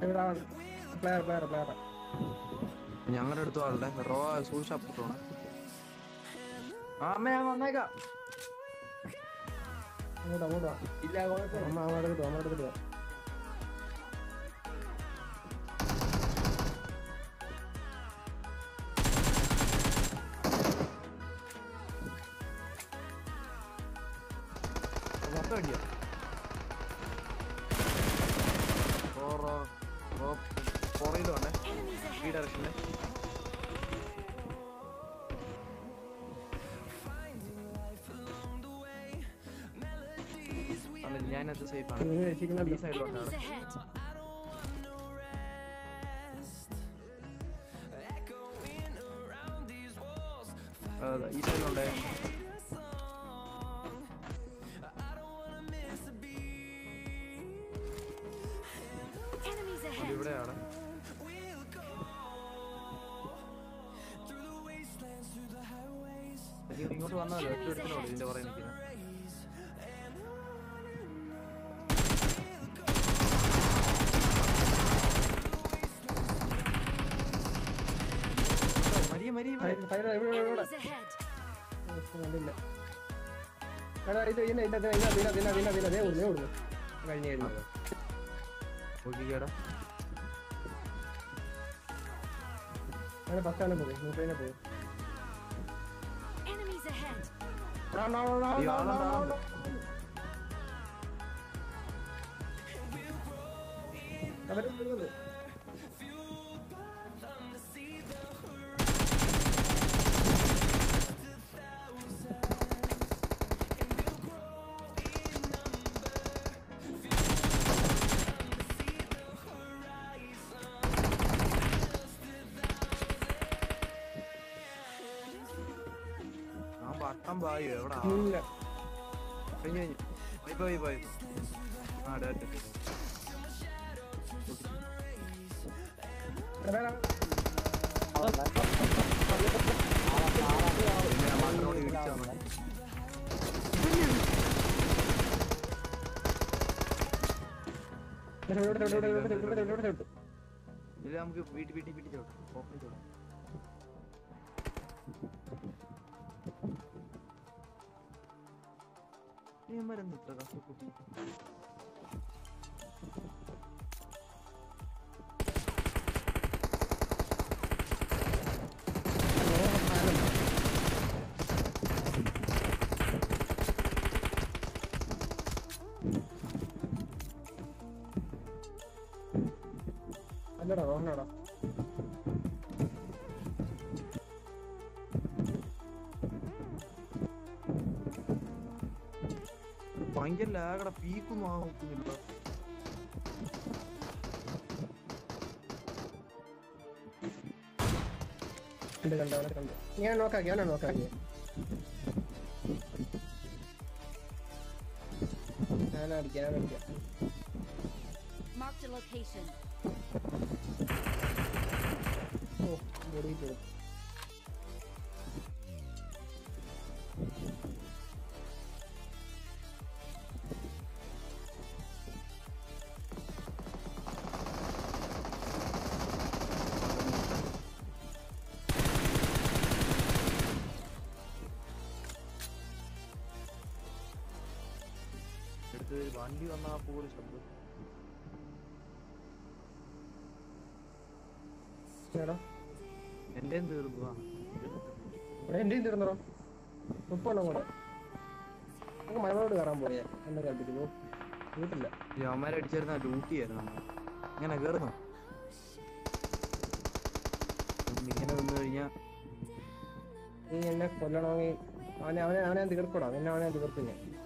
Player player player ഞങ്ങളുടെ അടുത്ത് ആളുടെ റോ സൂക്ഷിച്ചോ അമ്മ ഞാൻ വന്നേക്കാം. ഇല്ല കുഴപ്പമില്ല അമ്മ അങ്ങോട്ട് എടുത്തു അങ്ങോട്ട് എടുത്തു പുറത്ത് വണ്ടിയോ പുറയിലും ഉണ്ടേ ഈ ഡയറക്ഷനിൽ ഞാനത് സേഫ് ആണ്. ഈ സൈഡിലോട്ടാണ് ഇങ്ങോട്ട് വന്നതല്ലോ ഒറ്റ എടുത്തിനോട് ഇതിന്റെ പുറകെ നിൽക്കുന്നത് മരിയ മരിയ കണ്ടില്ല എടാ ഇത് ഇതിനെ ഇതിനെ ഇതിനെ ഇതിനെ ഇതിനെ ഇതിനെ ഇതിനെ ദേ ഓടുന്നു ഓടുന്നു കഴിഞ്ഞു കഴിഞ്ഞു ഓടിക്കടാ അങ്ങനെ ബസ്സാണ് പോയി മൂപ്പേനെ പോയി Run, run, run, run, run, run. Come here, come here. മൊത്തം ഇല്ല നമുക്ക് വീട്ടിൽ വീട്ടിൽ വീട്ടിൽ ചോട്ടാം ഓപ്പൺ ചോട്ടാം Я моряну тогда купил. അല്ലടാ റോണടാ ഭയങ്കര ലാഗട. പീക്കൊന്നും ആ നോക്കുന്നില്ല ഞാൻ ഞാൻ നോക്കാക്കി ഞാൻ അടിക്കാം ഞാൻ അടിക്കാം. Marked a location. Oh, what are? എടുത്ത് വണ്ടി വന്ന ആ പോലും ശബ്ദം. എന്റെ തീർന്നു തീർന്നോ മുപ്പെണ്ണം കൂടെ. നമുക്ക് കയറാൻ പോയേ. എന്നെ കൽപ്പിക്കുന്നു. വീട്ടില്ല. അവന്മാരെ അടിച്ചിരുന്ന ഡ്യൂട്ടി ആയിരുന്നു ഇങ്ങനെ കേറുന്നു? ഇങ്ങനെ വന്നു കഴിഞ്ഞാ നീ എന്നെ കൊല്ലണമെങ്കിൽ അവനെ അവനെ അവനെ തീർക്കൂടാ. നിന്നെ അവനെ തീർക്കുന്നേ തീർക്കും ഞാൻ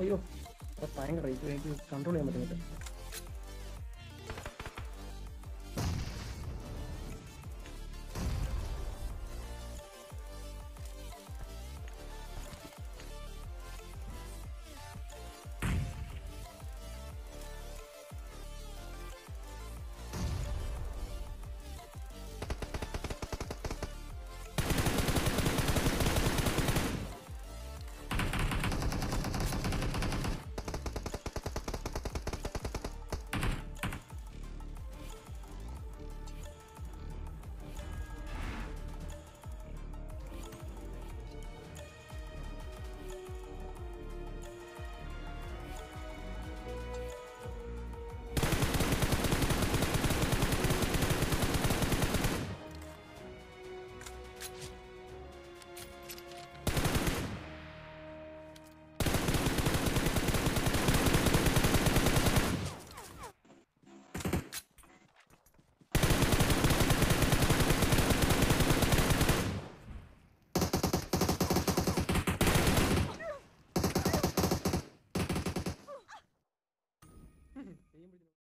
അയ്യോ ഭയങ്കര റേറ്റ് എനിക്ക് കൺട്രോൾ ചെയ്യാൻ പറ്റുന്നില്ല.